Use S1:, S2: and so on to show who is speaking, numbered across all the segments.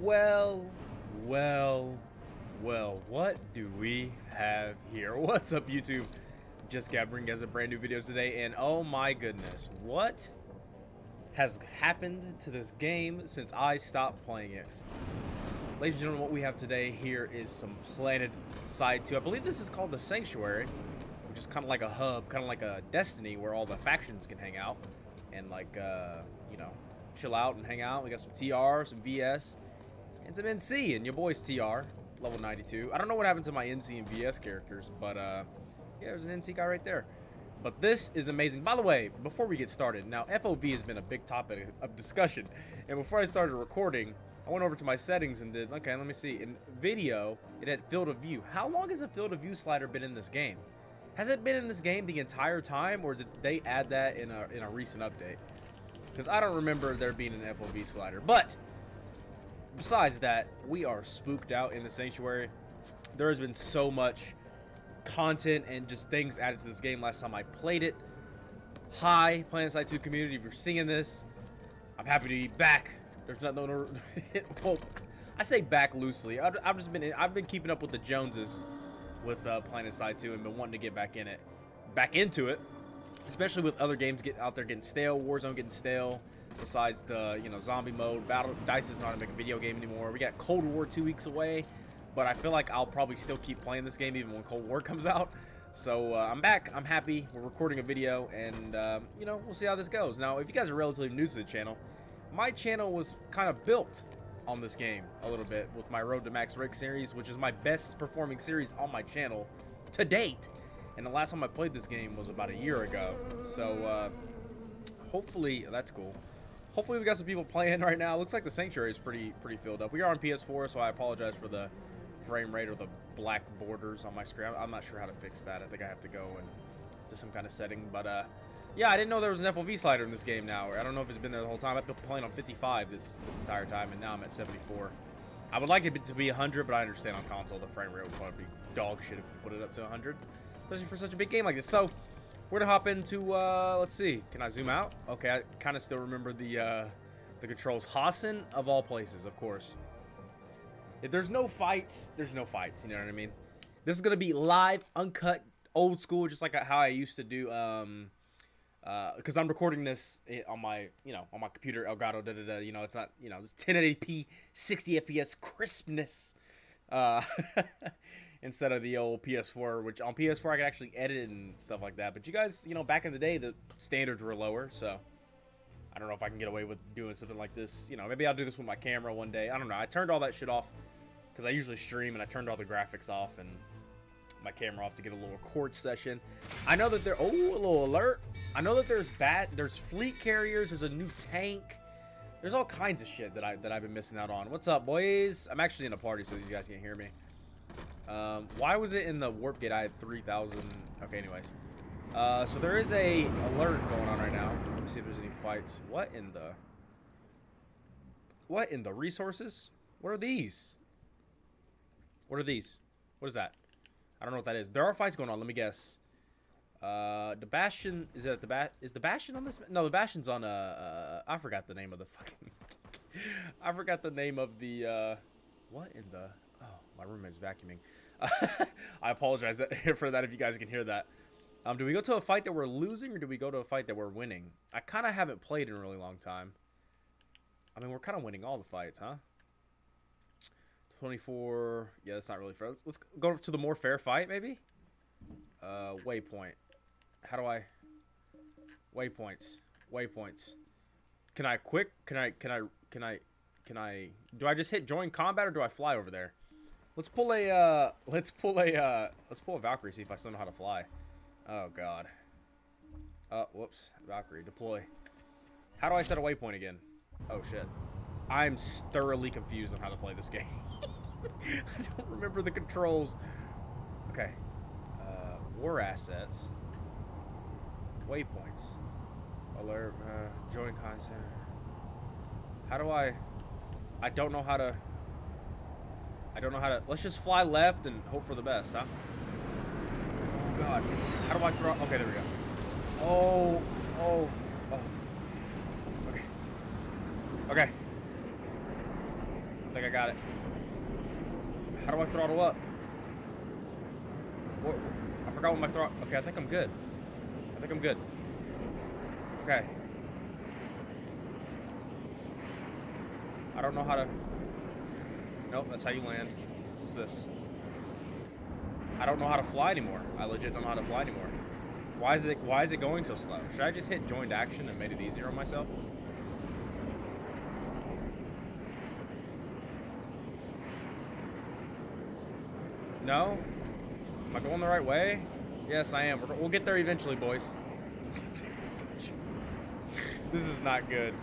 S1: Well, well, well, what do we have here? What's up, YouTube? Just Gav bringing guys a brand new video today, and oh my goodness, what has happened to this game since I stopped playing it? Ladies and gentlemen, what we have today here is some Planet Side 2. I believe this is called the Sanctuary, which is kind of like a hub, kind of like a Destiny, where all the factions can hang out and like, uh, you know, chill out and hang out. We got some TR, some VS, and some NC, and your boy's TR, level 92. I don't know what happened to my NC and VS characters, but uh, yeah, there's an NC guy right there. But this is amazing. By the way, before we get started, now FOV has been a big topic of discussion, and before I started recording, I went over to my settings and did, okay, let me see. In video, it had field of view. How long has a field of view slider been in this game? Has it been in this game the entire time, or did they add that in a, in a recent update? Because I don't remember there being an FOV slider. But, besides that, we are spooked out in the Sanctuary. There has been so much content and just things added to this game last time I played it. Hi, PlanetSide 2 community, if you're seeing this, I'm happy to be back. There's not no, well, I say back loosely. I've, I've, just been I've been keeping up with the Joneses with uh, PlanetSide 2 and been wanting to get back in it, back into it especially with other games getting out there getting stale, Warzone getting stale. Besides the you know zombie mode, Battle Dice is not to make a video game anymore. We got Cold War two weeks away, but I feel like I'll probably still keep playing this game even when Cold War comes out. So uh, I'm back. I'm happy. We're recording a video, and um, you know we'll see how this goes. Now, if you guys are relatively new to the channel, my channel was kind of built on this game a little bit with my Road to Max Rank series, which is my best performing series on my channel to date. And the last time I played this game was about a year ago. So, uh, hopefully, that's cool. Hopefully we got some people playing right now. Looks like the Sanctuary is pretty pretty filled up. We are on PS4, so I apologize for the frame rate or the black borders on my screen. I'm not sure how to fix that. I think I have to go and do some kind of setting. But, uh, yeah, I didn't know there was an FOV slider in this game now. I don't know if it's been there the whole time. I've been playing on 55 this, this entire time, and now I'm at 74. I would like it to be 100, but I understand on console the frame rate would probably be dog shit if we put it up to 100 especially for such a big game like this. So, we're gonna hop into, uh, let's see, can I zoom out? Okay, I kind of still remember the, uh, the controls. Hossin, of all places, of course. If there's no fights, there's no fights, you know what I mean? This is gonna be live, uncut, old school, just like how I used to do, um, because uh, I'm recording this on my, you know, on my computer, Elgato, da da da. You know, it's not, you know, it's 1080p, 60 FPS crispness. Uh, instead of the old PS4, which on PS4 I could actually edit and stuff like that. But you guys, you know, back in the day, the standards were lower, so I don't know if I can get away with doing something like this. You know, maybe I'll do this with my camera one day. I don't know. I turned all that shit off because I usually stream, and I turned all the graphics off and my camera off to get a little record session. I know that there. Oh, a little alert. I know that there's bat. There's fleet carriers. There's a new tank. There's all kinds of shit that I that I've been missing out on. What's up, boys? I'm actually in a party, so these guys can't hear me. Um, why was it in the warp gate I had 3,000? Okay, anyways. Uh, so there is a alert going on right now. Let me see if there's any fights. What in the... What in the resources? What are these? What are these? What is that? I don't know what that is. There are fights going on. Let me guess. Uh, the Bastion is it at the bat? Is the Bastion on this? No, the Bastion's on. Uh, uh, I forgot the name of the fucking. I forgot the name of the. Uh, what in the? Oh, my roommate's vacuuming. I apologize for that if you guys can hear that. Um, do we go to a fight that we're losing or do we go to a fight that we're winning? I kind of haven't played in a really long time. I mean, we're kind of winning all the fights, huh? 24. Yeah, that's not really fair. Let's, let's go to the more fair fight, maybe? Uh, waypoint. How do I... Waypoints. Waypoints. Can I quick? Can I... Can I... Can I... Can I... Do I just hit join combat or do I fly over there? Let's pull a, uh, let's pull a, uh, let's pull a Valkyrie, see if I still know how to fly. Oh, God. Oh, whoops. Valkyrie, deploy. How do I set a waypoint again? Oh, shit. I'm thoroughly confused on how to play this game. I don't remember the controls. Okay. Uh, war assets. Waypoints. Alert, uh, join content. How do I... I don't know how to... I don't know how to... Let's just fly left and hope for the best, huh? Oh, God. How do I throw... Okay, there we go. Oh, oh, oh. Okay. Okay. I think I got it. How do I throttle up? What? I forgot what my throttle... Okay, I think I'm good. I think I'm good. Okay. I don't know how to... Nope, that's how you land. What's this? I don't know how to fly anymore. I legit don't know how to fly anymore. Why is it why is it going so slow? Should I just hit joined action and made it easier on myself? No? Am I going the right way? Yes, I am. We'll get there eventually, boys. We'll get there eventually. This is not good.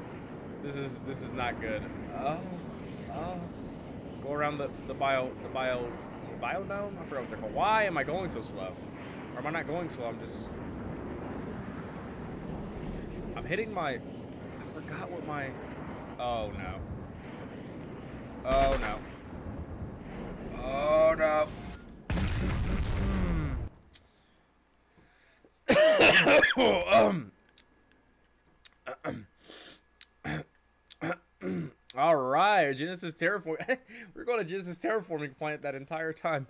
S1: This is this is not good. Oh, oh. Go around the the bio the bio is it biodome? I forgot what they're called. Why am I going so slow? Or am I not going slow? I'm just I'm hitting my I forgot what my Oh no. Oh no. Oh no. um. All right, Genesis terraforming. We're going to Genesis terraforming plant that entire time.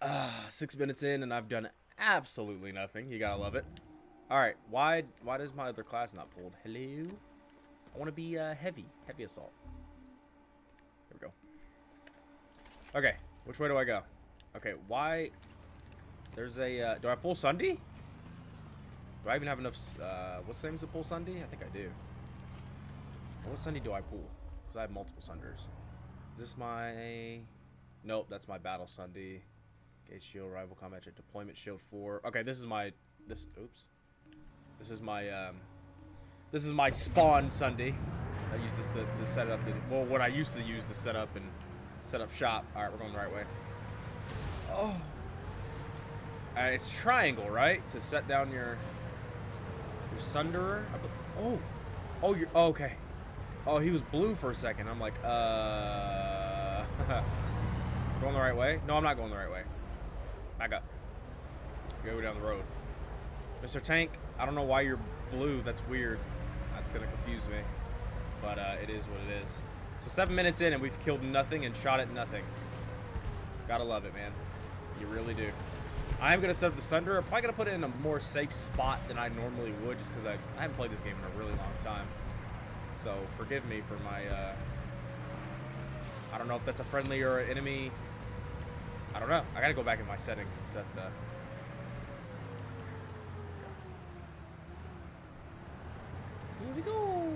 S1: uh, six minutes in, and I've done absolutely nothing. You gotta love it. All right, why why does my other class not pulled? Hello. I want to be uh, heavy, heavy assault. There we go. Okay, which way do I go? Okay, why? There's a. Uh, do I pull Sundy? Do I even have enough? Uh, what's the name to pull Sundy? I think I do. What Sundy do I pull? Because I have multiple Sunders. Is this my? Nope, that's my battle Sundy. Gauge shield, rival combat jet, deployment shield four. Okay, this is my. This. Oops. This is my. Um, this is my spawn Sundy. I use this to, to set up. The, well, what I used to use to set up and set up shop. All right, we're going the right way. Oh. Uh, it's triangle, right? To set down your sunderer. Oh. Oh, you're oh, okay. Oh, he was blue for a second. I'm like, uh, going the right way? No, I'm not going the right way. Back up. Go down the road. Mr. Tank, I don't know why you're blue. That's weird. That's gonna confuse me. But uh, it is what it is. So seven minutes in and we've killed nothing and shot at nothing. Gotta love it, man. You really do. I am going to set up the Sunder. I'm probably going to put it in a more safe spot than I normally would just because I, I haven't played this game in a really long time. So forgive me for my, uh, I don't know if that's a friendly or an enemy. I don't know. I got to go back in my settings and set the... Here we go.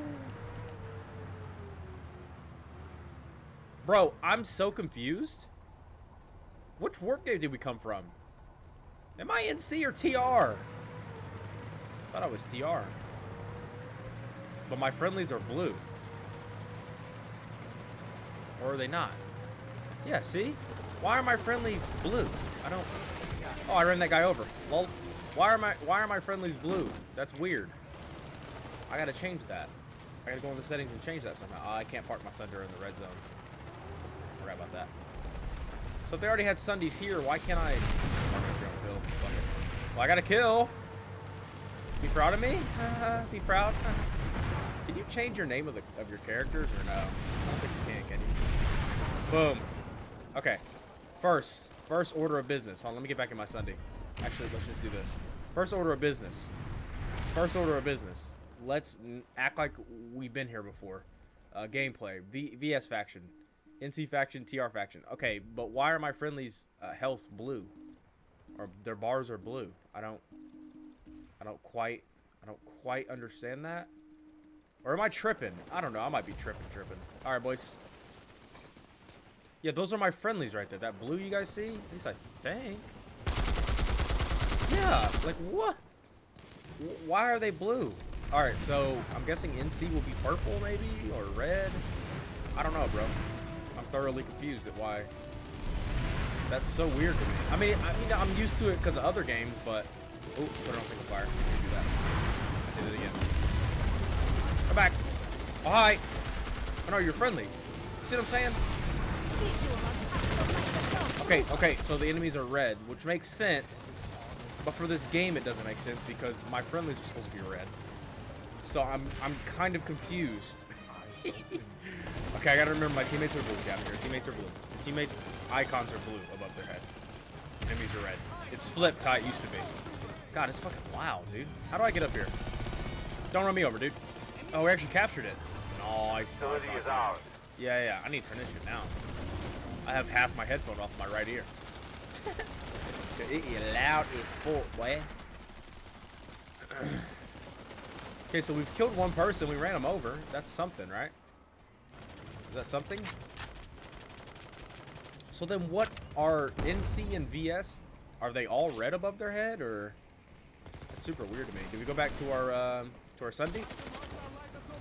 S1: Bro, I'm so confused. Which warp gate did we come from? Am I NC or TR? thought I was TR. But my friendlies are blue. Or are they not? Yeah, see? Why are my friendlies blue? I don't... Oh, I ran that guy over. Well, why are my why are my friendlies blue? That's weird. I gotta change that. I gotta go in the settings and change that somehow. Oh, I can't park my Sunder in the red zones. Forgot about that. So if they already had Sundys here, why can't I... Well, I got a kill. Be proud of me? be proud? can you change your name of, the, of your characters or no? I don't think you can, can you? Boom. Okay. First, first order of business. Hold on, let me get back in my Sundy. Actually, let's just do this. First order of business. First order of business. Let's act like we've been here before. Uh, gameplay. V VS faction. NC faction, TR faction. Okay, but why are my friendlies uh, health blue? Or their bars are blue. I don't I don't quite I don't quite understand that. Or am I tripping? I don't know. I might be tripping, tripping. All right, boys. Yeah, those are my friendlies right there. That blue you guys see? At least I think. Yeah, like what? Why are they blue? All right, so I'm guessing NC will be purple maybe or red. I don't know, bro. I'm thoroughly confused at why that's so weird to me. I mean, I mean, I'm used to it because of other games, but... Oh, put it on single fire. I do that. I did it again. Come back. Oh, hi. Oh, no, you're friendly. See what I'm saying? Okay, okay, so the enemies are red, which makes sense. But for this game, it doesn't make sense because my friendlies are supposed to be red. So I'm I'm kind of confused. okay, I gotta remember my teammates are blue down here. Teammates are blue. The teammates' icons are blue above their head. Enemies are red. It's flipped how it used to be. God, it's fucking loud, dude. How do I get up here? Don't run me over, dude. Oh, we actually captured it. Nice.
S2: Facility
S1: nice,
S2: is
S1: nice.
S2: ours.
S1: Yeah, yeah. I need to turn this shit down. I have half my headphone off my right ear. it is loud as fuck, boy. okay, so we've killed one person. We ran him over. That's something, right? Is that something? So then what are NC and VS? Are they all red above their head, or? That's super weird to me. Do we go back to our, um, to our Sundy?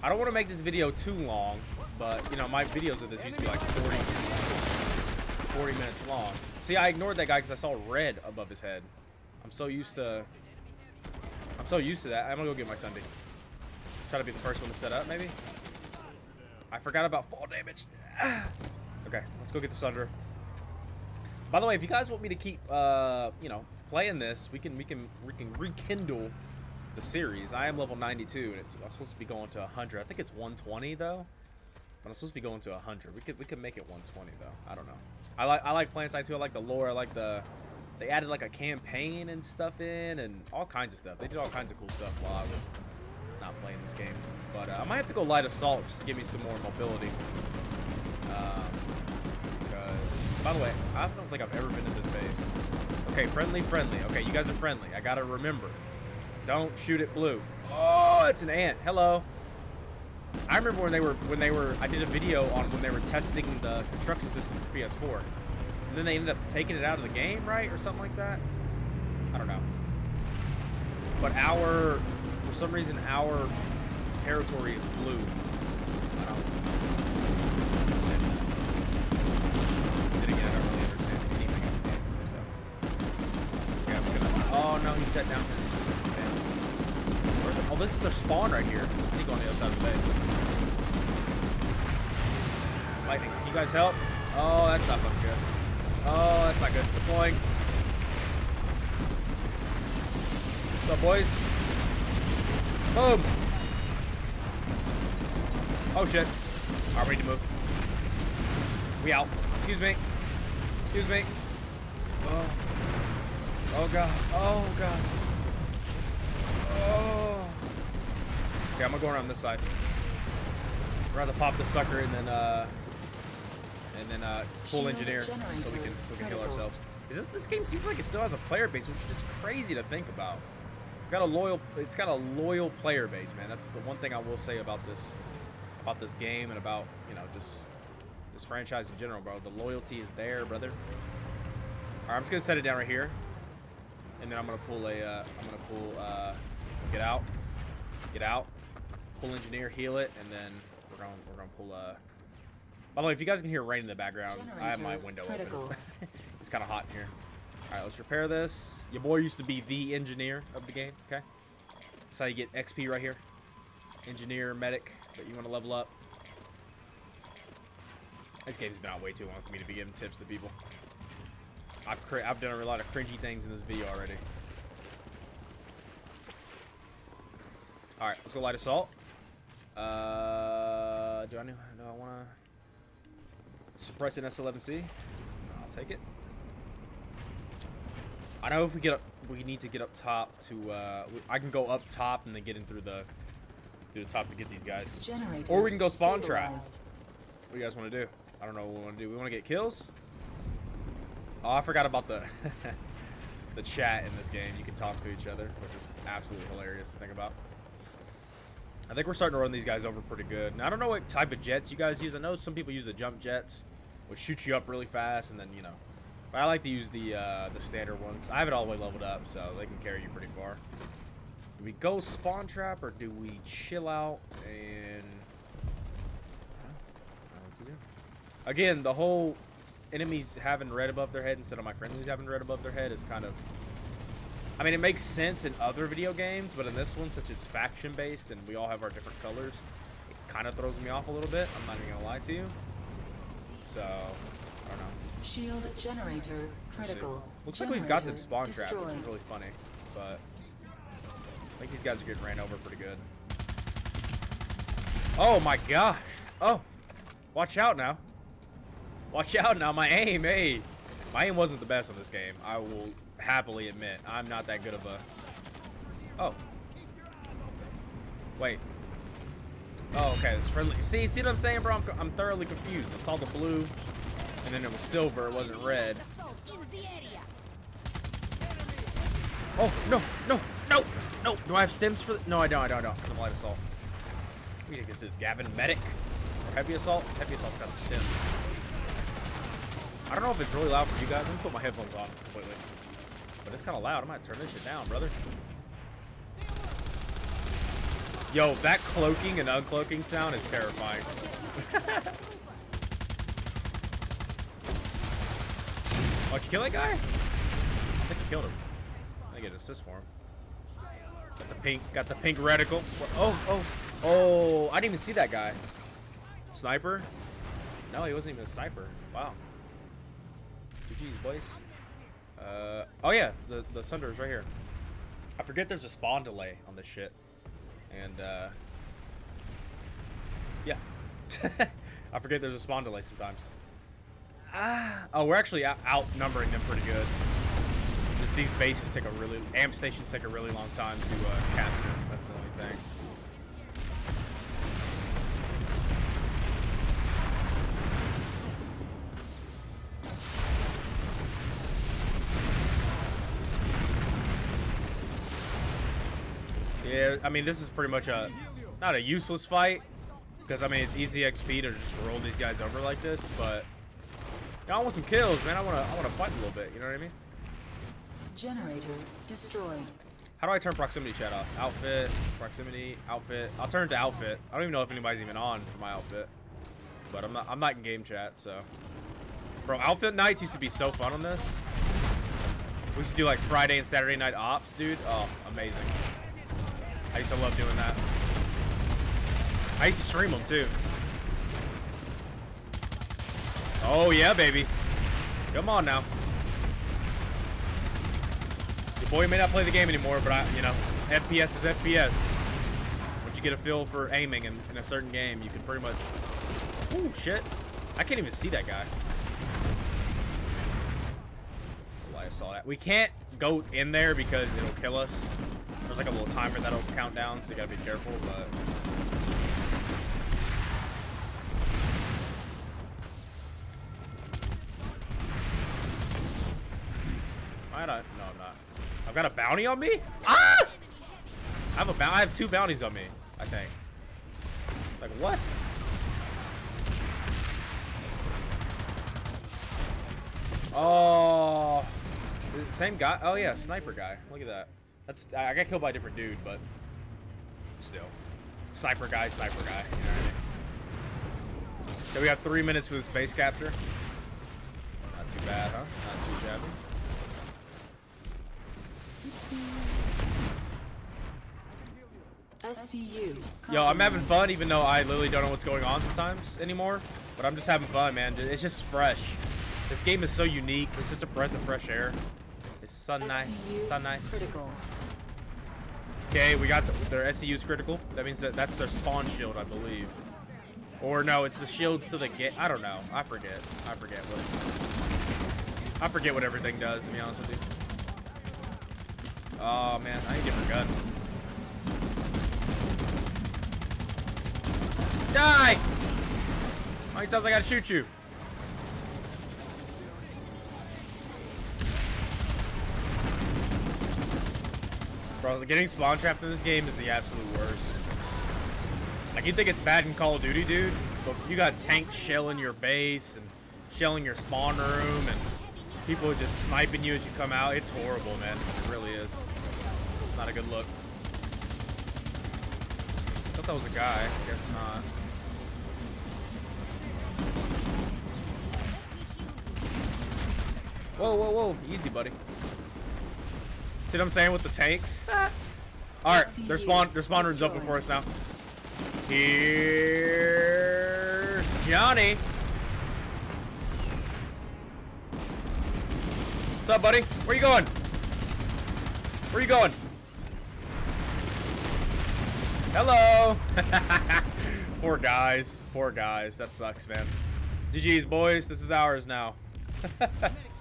S1: I don't want to make this video too long, but, you know, my videos of this used to be like 40, 40 minutes long. See, I ignored that guy because I saw red above his head. I'm so used to... I'm so used to that. I'm gonna go get my Sundy. Try to be the first one to set up, maybe? I forgot about fall damage. okay, let's go get the Sunder. By the way, if you guys want me to keep, uh, you know, playing this, we can we can we can rekindle the series. I am level 92, and it's I'm supposed to be going to 100. I think it's 120 though, but I'm supposed to be going to 100. We could we could make it 120 though. I don't know. I like I like PlanetSide 2. I like the lore. I like the they added like a campaign and stuff in, and all kinds of stuff. They did all kinds of cool stuff while I was not playing this game. But uh, I might have to go light assault just to give me some more mobility. Um, by the way, I don't think I've ever been to this base. Okay, friendly, friendly. Okay, you guys are friendly. I gotta remember. Don't shoot at blue. Oh, it's an ant. Hello. I remember when they were when they were. I did a video on when they were testing the construction system for PS4, and then they ended up taking it out of the game, right, or something like that. I don't know. But our, for some reason, our territory is blue. I don't. understand it. Then again, I don't really understand anything in this game. So. Yeah, I'm just gonna. Oh no, he set down his. Okay. Oh, this is their spawn right here. I need go on the other side of the base. Lightning, can you guys help? Oh, that's not looking good. Oh, that's not good. Deploying. What's up, boys? Boom! Oh, shit. Alright, ready to move. We out. Excuse me. Excuse me. Oh. God. Oh, God. Oh. Okay, I'm gonna go around this side. I'd rather pop the sucker and then, uh... And then, uh, full engineer so we can, so we can heal ourselves. Is this, this game seems like it still has a player base, which is just crazy to think about. It's got a loyal, it's got a loyal player base, man. That's the one thing I will say about this, about this game and about, you know, just this franchise in general, bro. The loyalty is there, brother. All right, I'm just gonna set it down right here, and then I'm gonna pull a, uh, I'm gonna pull, uh, get out, get out, pull engineer, heal it, and then we're gonna, we're gonna pull, uh. By the way, if you guys can hear rain in the background, I have my window
S3: critical.
S1: open. it's kind of hot in here. All right, let's repair this. Your boy used to be the engineer of the game. Okay, that's how you get XP right here. Engineer, medic that you want to level up. This game's been out way too long for me to be giving tips to people. I've I've done a lot of cringy things in this video already. All right, let's go light assault. Uh, do I know? Do I want to suppress an S11C? I'll take it. I know if we get up, we need to get up top to. Uh, we, I can go up top and then get in through the through the top to get these guys.
S3: Generator
S1: Or we can go spawn trap. What do you guys want to do? I don't know what we want to do. We want to get kills? Oh, I forgot about the the chat in this game. You can talk to each other, which is absolutely hilarious to think about. I think we're starting to run these guys over pretty good. I don't know what type of jets you guys use. I know some people use the jump jets, which shoot you up really fast, and then, you know. But I like to use the uh, the standard ones. I have it all the way leveled up, so they can carry you pretty far. Do we go spawn trap, or do we chill out and... Again, the whole enemies having red above their head instead of my friendlies having red above their head is kind of... I mean, it makes sense in other video games, but in this one, since it's faction-based and we all have our different colors, it kind of throws me off a little bit. I'm not even going to lie to you. So, I don't know.
S3: Shield generator critical.
S1: Looks like we've got them spawn trapped, which is really funny. But I think these guys are getting ran over pretty good. Oh my gosh. Oh. Watch out now. Watch out now. My aim, hey. My aim wasn't the best on this game. I will happily admit. I'm not that good of a... Oh. Wait. Oh, okay. It's friendly. See, see what I'm saying, bro? I'm, I'm thoroughly confused. I saw the blue, and then it was silver. It wasn't red. Oh, no, no, no, no. Do I have stims for... No, I don't, I don't, I don't. I'm light assault. We think this is Gavin Medic. Or Heavy Assault? Heavy Assault's got the stims. I don't know if it's really loud for you guys. Let me put my headphones on completely. But it's kind of loud. I might turn this shit down, brother. Yo, that cloaking and uncloaking sound is terrifying. oh, did you kill that guy? I think you killed him. I get an assist for him. Got the pink, got the pink reticle. Oh, oh, oh! I didn't even see that guy. Sniper? No, he wasn't even a sniper. Wow. GG's, boys. Uh, oh yeah, the the Sunder is right here. I forget there's a spawn delay on this shit. And, uh... Yeah. I forget there's a spawn delay sometimes. Ah, oh, we're actually out outnumbering them pretty good. Just these bases take a really... Amp stations take a really long time to uh, capture. That's the only thing. Yeah, I mean, this is pretty much a, not a useless fight, because, I mean, it's easy XP to just roll these guys over like this, but, you know, I want some kills, man. I want to I want to fight a little bit, you know what I mean?
S2: Generator destroyed.
S1: How do I turn proximity chat off? Outfit, proximity, outfit. I'll turn it to outfit. I don't even know if anybody's even on for my outfit. But I'm not I'm not in game chat, so. Bro, outfit nights used to be so fun on this. We used to do like Friday and Saturday night ops, dude. Oh, amazing. I used to love doing that. I used to stream them too. Oh yeah, baby. Come on now. Your boy may not play the game anymore, but I, you know, FPS is FPS. Once you get a feel for aiming in, in a certain game, you can pretty much. Oh shit! I can't even see that guy. I saw that. We can't go in there because it'll kill us. There's like a little timer that'll count down, so you gotta be careful, but... Am I not? No, I'm not. I've got a bounty on me? Ah! I have a bounty. I have two bounties on me, I think. Like, what? Oh... Same guy? Oh, yeah, sniper guy. Look at that. That's I got killed by a different dude, but still. Sniper guy, sniper guy. You know I mean? So we have three minutes for this base capture. Not too bad, huh? Not too shabby.
S2: SCU.
S1: Yo, I'm having fun, even though I literally don't know what's going on sometimes anymore. But I'm just having fun, man. It's just fresh. This game is so unique. It's just a breath of fresh air. It's so nice. sun nice. Critical. Okay, we got the, their SCU's critical. That means that that's their spawn shield, I believe. Or no, it's the shields to the gate. I don't know. I forget. I forget what. I forget what everything does. To be honest with you. Oh man, I need a different gun. Die! How many times I gotta shoot you? Bro, getting spawn trapped in this game is the absolute worst. Like, you think it's bad in Call of Duty, dude, but you got tanks shelling your base and shelling your spawn room and people just sniping you as you come out. It's horrible, man. It really is. Not a good look. I thought that was a guy. Guess not. Whoa, whoa, whoa. Easy, buddy. See what I'm saying with the tanks? Alright, their spawn their spawn room's open for us now. Here's Johnny. What's up, buddy? Where you going? Where you going? Hello. Poor guys. Poor guys. That sucks, man. GG's, boys. This is ours now.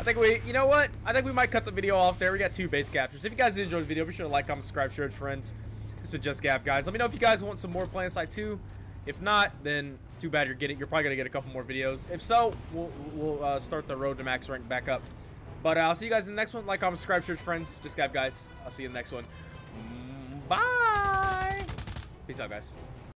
S1: I think we, you know what? I think we might cut the video off there. We got two base captures. If you guys enjoyed the video, be sure to like, comment, subscribe, share with friends. It's been Just Gav, guys. Let me know if you guys want some more PlanetSide 2. If not, then too bad you're getting. You're probably gonna get a couple more videos. If so, we'll we'll uh, start the road to max rank back up. But uh, I'll see you guys in the next one. Like, comment, subscribe, share with friends. Just Gav, guys. I'll see you in the next one. Bye. Peace out, guys.